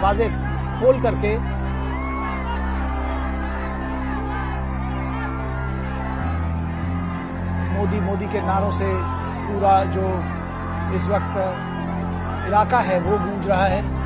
दरवाजे खोल करके मोदी मोदी के नारों से पूरा जो इस वक्त इलाका है, वो गूंज रहा है।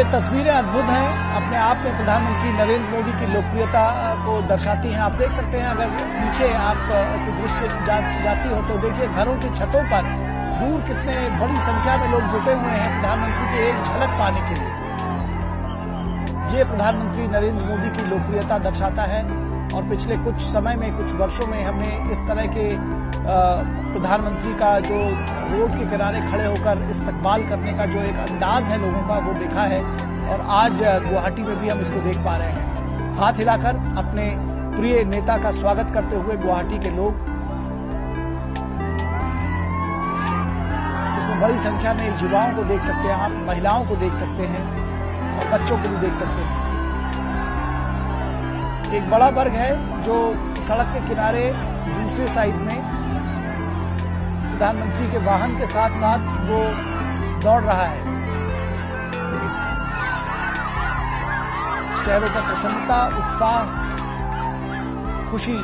ये तस्वीरें अद्भुत हैं। अपने आप में प्रधानमंत्री नरेंद्र मोदी की लोकप्रियता को दर्शाती हैं। आप देख सकते हैं अगर नीचे आप की दृश्य जा, जाती हो तो देखिए घरों की छतों पर दूर कितने बड़ी संख्या में लोग जुटे हुए हैं प्रधानमंत्री की एक झलक पाने के लिए। ये प्रधानमंत्री नरेंद्र मोदी की लोकप्रियता दर्शाता है। और पिछले कुछ समय में, कुछ वर्षों में हमने इस तरह के प्रधानमंत्री का जो रोड के किनारे खड़े होकर इस्तकबाल करने का जो एक अंदाज है लोगों का, वो देखा है और आज गुवाहाटी में भी हम इसको देख पा रहे हैं। हाथ हिलाकर अपने प्रिय नेता का स्वागत करते हुए गुवाहाटी के लोग। इसमें बड़ी संख्या में युवाओं को देख सकते हैं आप, महिलाओं को देख सकते हैं और बच्चों को भी देख सकते हैं। एक बड़ा वर्ग है जो सड़क के किनारे दूसरे साइड में प्रधानमंत्री के वाहन के साथ साथ वो दौड़ रहा है। चेहरों पर प्रसन्नता, उत्साह, खुशी।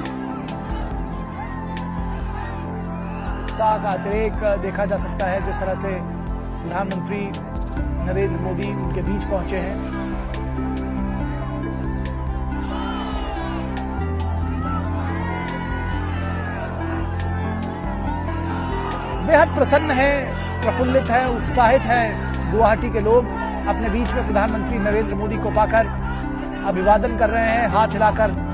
उत्साह का अतिरेक देखा जा सकता है जिस तरह से प्रधानमंत्री नरेंद्र मोदी उनके बीच पहुँचे हैं। बेहद प्रसन्न है, प्रफुल्लित है, उत्साहित है गुवाहाटी के लोग। अपने बीच में प्रधानमंत्री नरेंद्र मोदी को पाकर अभिवादन कर रहे हैं, हाथ हिलाकर।